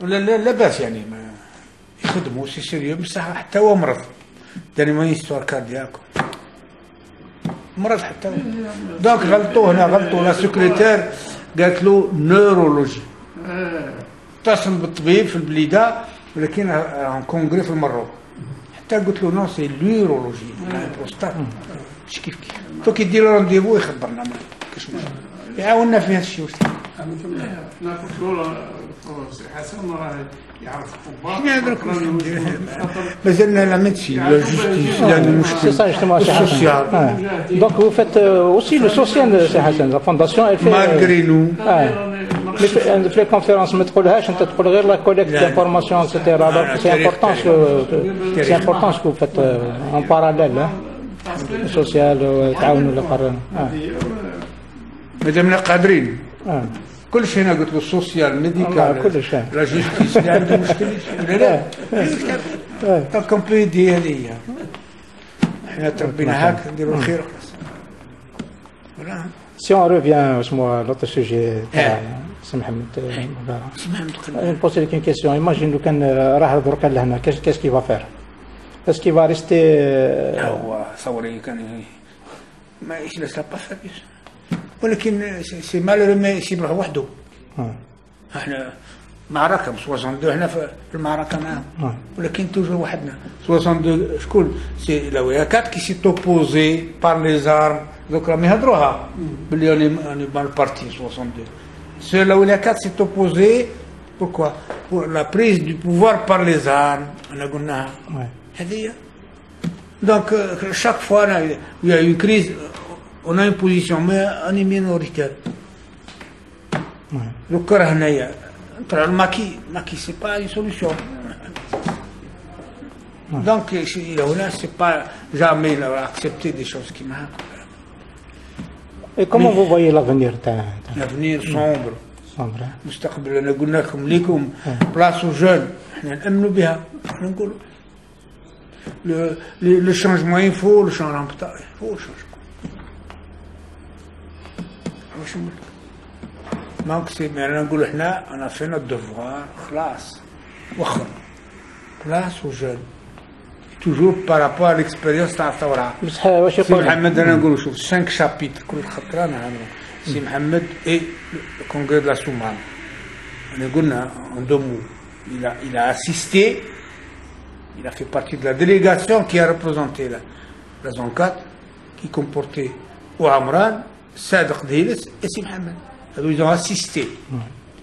ولا لا لاباس يعني ما يخدموا سي سيريو بصح حتى هو مرض. داني ما يستوار كاردياك مرض حتى هو. دونك غلطوا هنا غلطوا لا سكرتير قالت له نورولوجي. اتصل بالطبيب في البليدة ولكن راهم كونغري في المروك. حتى قلت له نو سي لورولوجي. بروستات. مش كيف كيف؟ تو كي ديروا رونديفو يخبرنا ما كاش يعاوننا في هذا الشيء واش Mais la médecine, la justice, C'est ça justement, social. Donc vous faites euh, aussi le social, c'est Hassan. La fondation, elle fait. Malgré euh, nous. Ouais. Les euh, conférences métrolèges, la collecte d'informations, etc. Ah, c'est important, ce, important ce que vous faites en parallèle. Hein. Social, Taoun, le ah. Madame la Qadrine. كل شيء أنا قلت له السوسيال ميديكال كلش لا جيستيس اللي عنده مشكل ولا لا؟ الكومبليدي هذه إحنا تربينا هاك نديروا الخير خلاص سي اون روفيان à l'autre سوجي إيه. سي محمد. إيه. سي محمد بوزي لك اون كيسيون ايماجين لو كان راه دروكا لهنا كاش كي فا فير اسكي فا ريستي هو صوري كان ما إيش لا با سافيش ولكن سي- سي مالورو ما يسيب روحه وحده آه. احنا معركه ب 62 احنا في المعركه معاهم آه. ولكن توجور وحدنا 62 شكون سي لا ويا كات كي سي توبوزي بار لي زارم دوك راهم يهضروها باللي راني راني مع البارتي 62 سي لا ويا كات سي توبوزي بوركوا بور لا بريز دو بوفوار بار لي زارم انا قلناها Ouais. هذه هي Donc, euh, chaque fois, là, il y a une crise, on a une position, mais on est minoritaire. Le corps, هنايا. طلع الماكي الماكي سي با une solution. Donc, il là, c'est pas jamais il a accepté des choses qui m'ont Et comment vous voyez l'avenir تاع تاع L'avenir sombre. صبرا مستقبل انا قلنا لكم ليكم بلاصو جون احنا نامنوا بها احنا نقولوا لو لو شانجمون يفو لو شانجمون بتاع يفو شانجمون واش نقول لك دونك سي مي انا نقول احنا انا فينا الدوفوار خلاص وخر بلاصو جون توجور بارابور à l'expérience تاع الثوره بصح واش سي يقول محمد انا نقول شوف 5 شابيتر كل خطره انا هضروا سي محمد اي الكونغري de la Soumane انا قلنا en deux mots il a il a assisté il a fait partie de la délégation qui a représenté la, la zone 4 qui comportait Ouamran, Dilis et Si Mohamed. Alors, Ils ont assisté.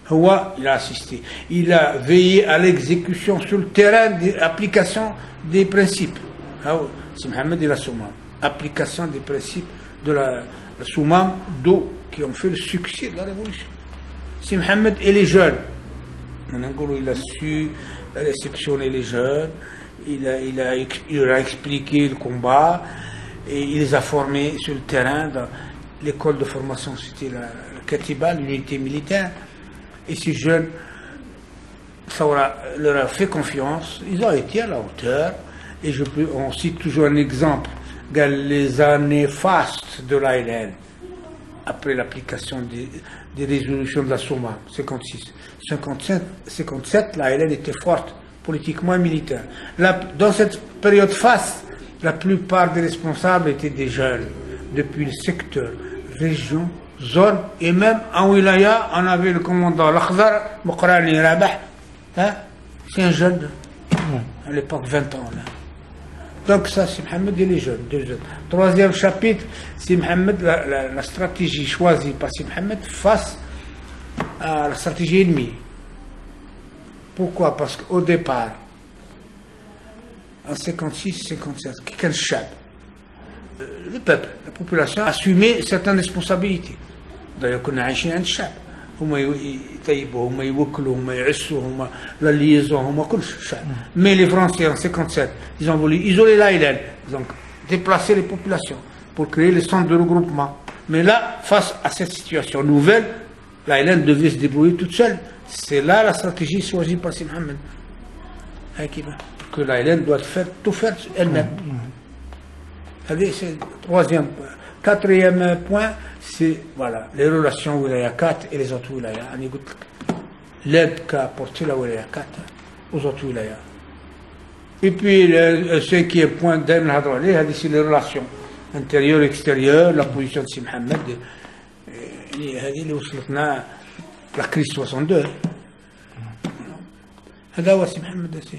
Hawa, il a assisté. Il a veillé à l'exécution sur le terrain de l'application des principes. Hawa, Si Mohamed et la Soumam. Application des principes de la, Soumam d'eau qui ont fait le succès de la révolution. Si Mohamed et les jeunes. Il a su réceptionner les jeunes, il, a, il, a, il a expliqué le combat, et il les a formés sur le terrain. L'école de formation, c'était la, Katiba, l'unité militaire. Et ces jeunes, ça leur a fait confiance, ils ont été à la hauteur. Et je peux, on cite toujours un exemple, les années fastes de l'ALN après l'application des, résolutions de la Souma, 56. 57, 57 la LN était forte, politiquement et militaire. Dans cette période faste, la plupart des responsables étaient des jeunes, depuis le secteur, région, zone, et même en Wilaya, on avait le commandant Lakhzar, Mokrani Rabah, hein, c'est un jeune, à l'époque 20 ans. Là. Donc ça, c'est Mohamed et les jeunes, deux jeunes. Troisième chapitre, c'est Mohamed, la, la- la stratégie choisie par Mohamed face à la stratégie ennemie. Pourquoi? Parce qu'au départ, en 56-57, quelqu'un euh, le peuple, la population assumait certaines responsabilités. D'ailleurs, كنا عايشين عند الشعب هما ي- يطيبوا هما يوكلوا هما يعسوا هما لا liaison هما كل شيء الشعب mais les Français en 57 ils ont voulu isoler l'Aïlen ils ont déplacé les populations pour créer les centres de regroupement mais là face à cette situation nouvelle l'Aïlen devait se débrouiller toute seule c'est là la stratégie choisie par Si Mohamed هكذا que l'Aïlen doit faire tout faire elle-même Allez, c'est le troisième point. Quatrième point, c'est voilà, les relations wilaya 4 et les autres wilayas. أنا قلت لك. l'aide qu'a apporté la Wilaya 4 aux autres wilayas. Et puis, le- ce qui est point d'aime c'est les relations intérieures, extérieures, la position de Si Mohamed. يعني هذه اللي وصلتنا la crise 62 هذا هو سي محمد سي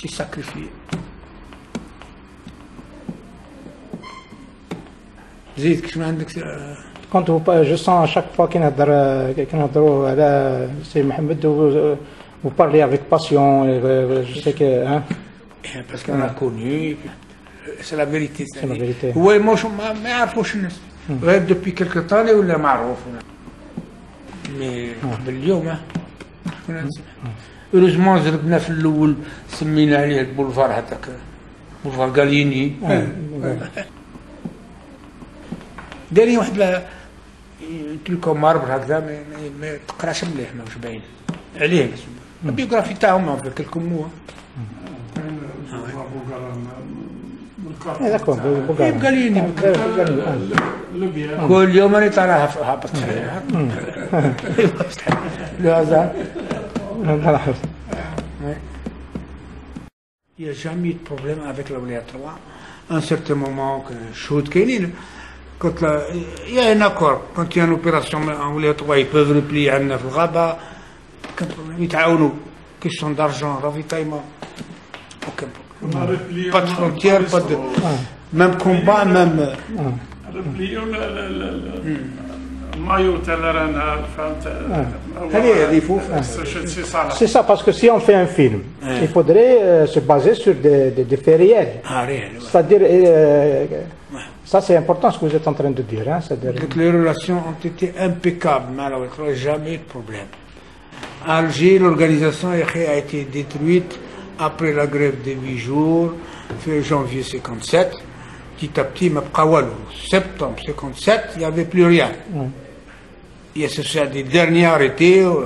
s'est sacrifié زيد كش ما عندك آه، Quand vous, pa- je sens à chaque fois qu'il نهضروا على سي محمد vous, vous parlez avec passion et, euh, je sais que hein, parce qu'on l'a connu c'est la vérité C'est la vérité. هو مش ما, ما يعرفوش الناس غير دوبي كلكو طاني ولا معروف مي قبل اليوم ها شكون اوروزمون زربنا في الأول سمينا عليه البولفار هذاك بولفار غاليني دايرين واحد تلكو ماربر هكذا ما تقراش مليح ماهوش باين عليه البيوغرافي تاعهم في لكم هو كل يوم راني تراها هابط لهذا Il n'y a jamais eu de problème avec l'Aulia 3. À un certain moment, quand la, il y a un accord, quand il y a une opération en Aulia 3, ils peuvent replier à Neuf Rabat, aucun problème. Ils t'aoulent, question d'argent, ravitaillement, aucun problème. Pas de frontières, pas de. Même combat, même. C'est ça, parce que si on fait un film, il faudrait euh, se baser sur des, des- des faits réels. Ah, réel, ouais. C'est-à-dire, euh, ça c'est important ce que vous êtes en train de dire. Hein, Donc les relations ont été impeccables, malheureusement, jamais de problème. À Alger, l'organisation a été détruite après la grève de 8 jours, fin janvier 57. Petit à petit, septembre 57, il n'y avait plus rien. Sont des derniers arrêtés, euh,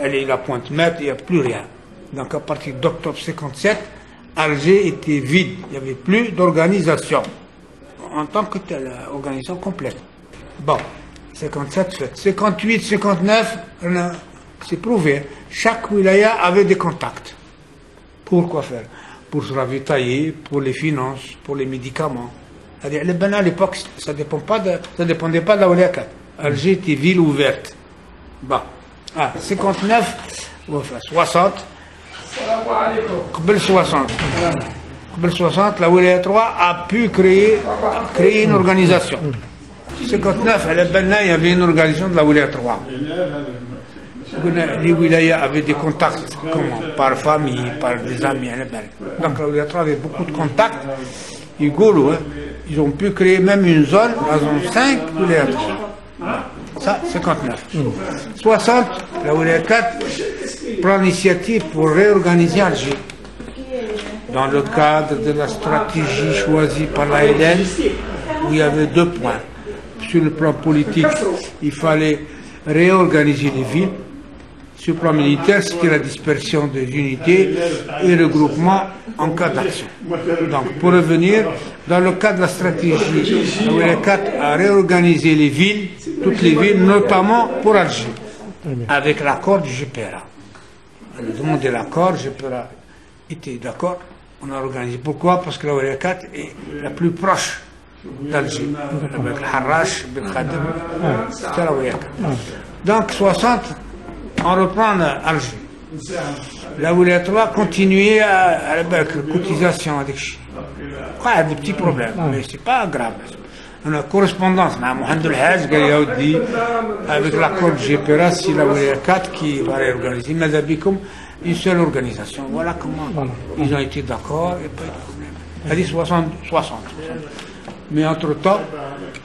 elle est la pointe mètre, il n'y a plus rien. Donc à partir d'octobre 57, Alger était vide, il n'y avait plus d'organisation en tant que telle, euh, organisation complète. Bon, 57 fait. 58, 59, on a- c'est prouvé. Chaque wilaya avait des contacts. Pour quoi faire? Pour se ravitailler, pour les finances, pour les médicaments. C'est-à-dire, le Bénin à l'époque, ça ne dépendait pas de la wilaya 4. Alger était ville ouverte. Bon. Ah, 59, enfin, 60. قبل 60 قبل 60 la Wilaya 3 a pu créer, créer une organisation 59 à la Banna il y avait une organisation de la Wilaya 3 قلنا les wilayas avaient des contacts comment par famille par des amis à la Banna. donc la Wilaya 3 avait beaucoup de contacts ils goulent, hein. ils ont pu créer même une zone la zone 5 Wilaya 3 ça 59 60 la Wilaya 4 prend l'initiative pour réorganiser Alger dans le cadre de la stratégie choisie par la LN, où il y avait deux points. Sur le plan politique, il fallait réorganiser les villes. Sur le plan militaire, c'était la dispersion des unités et regroupement en cas d'action. Donc, pour revenir, dans le cadre de la stratégie, 4 a réorganisé les villes, toutes les villes, notamment pour Alger, avec l'accord du GPRA. On a demandé l'accord, GPRA était d'accord, on a organisé. Pourquoi? Parce que la 4 est la plus proche d'Alger, avec le Harrach, Ben Khadim, c'était la Wilaya 4. Donc 60, on reprend Alger. La Wilaya 3 continuait à, à la cotisation avec Chi. Il y a des petits problèmes, mais c'est pas grave. On a correspondance مع محمد الحاج قال يا ودي avec l'accord du GPRA si la Wilaya 4 qui va réorganiser ماذا بكم une seule organisation voilà comment ils ont été d'accord et pas eu de problème هذه 60 60 Mais entre-temps,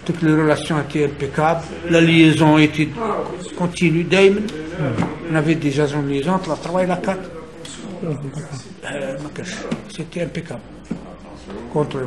toutes les relations étaient impeccables, la liaison était continue, daïm. On avait des agents de liaison entre la mas et la 4. Euh, C'était impeccable. Contre.